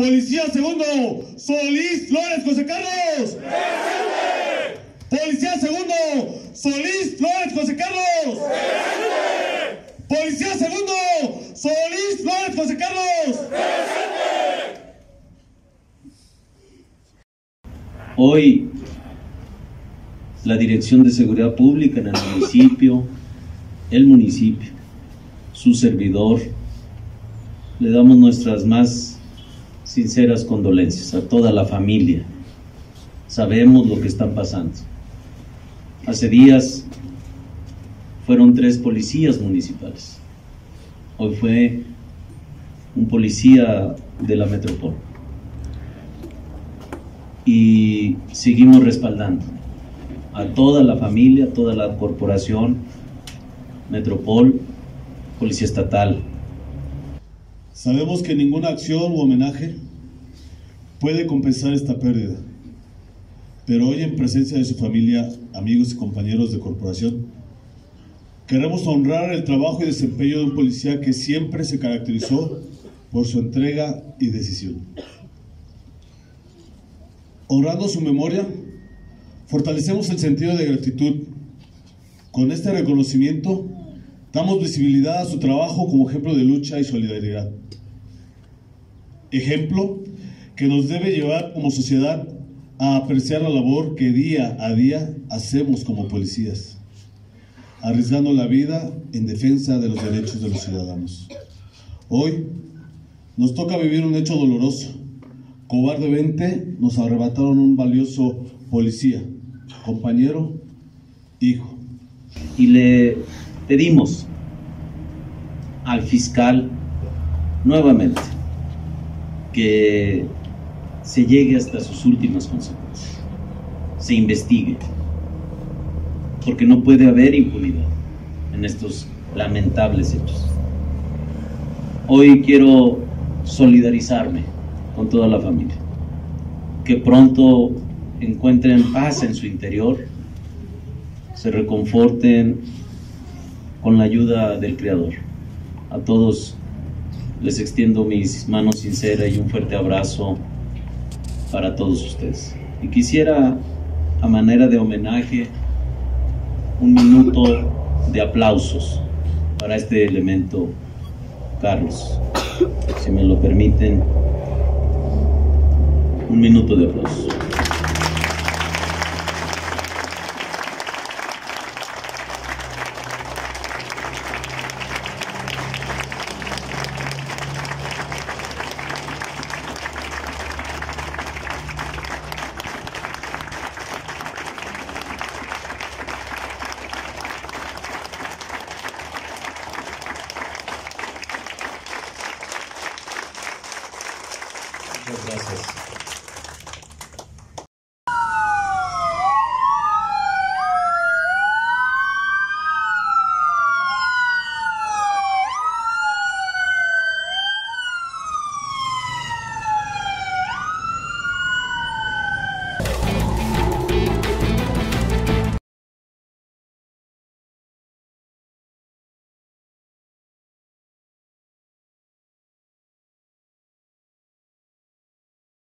Policía segundo, Solís Flores José Carlos. ¡Presente! Policía segundo, Solís Flores José Carlos. ¡Presente! Policía segundo, Solís Flores José Carlos. ¡Presente! Hoy la Dirección de Seguridad Pública en el municipio, el municipio, su servidor, le damos nuestras más sinceras condolencias a toda la familia. Sabemos lo que están pasando. Hace días fueron tres policías municipales. Hoy fue un policía de la metrópoli. Y seguimos respaldando a toda la familia, a toda la corporación, Metropol, Policía Estatal. Sabemos que ninguna acción u homenaje puede compensar esta pérdida, pero hoy en presencia de su familia, amigos y compañeros de corporación, queremos honrar el trabajo y desempeño de un policía que siempre se caracterizó por su entrega y decisión. Honrando su memoria, fortalecemos el sentido de gratitud. Con este reconocimiento, damos visibilidad a su trabajo como ejemplo de lucha y solidaridad. Ejemplo que nos debe llevar como sociedad a apreciar la labor que día a día hacemos como policías, arriesgando la vida en defensa de los derechos de los ciudadanos. Hoy nos toca vivir un hecho doloroso. Cobardemente nos arrebataron un valioso policía, compañero, hijo. Y le pedimos al fiscal nuevamente que se llegue hasta sus últimas consecuencias, se investigue, porque no puede haber impunidad en estos lamentables hechos. Hoy quiero solidarizarme con toda la familia, que pronto encuentren paz en su interior, se reconforten con la ayuda del Creador. A todos les extiendo mis manos sinceras y un fuerte abrazo para todos ustedes. Y quisiera, a manera de homenaje, un minuto de aplausos para este elemento, Carlos. Si me lo permiten, un minuto de aplausos. God bless.